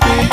be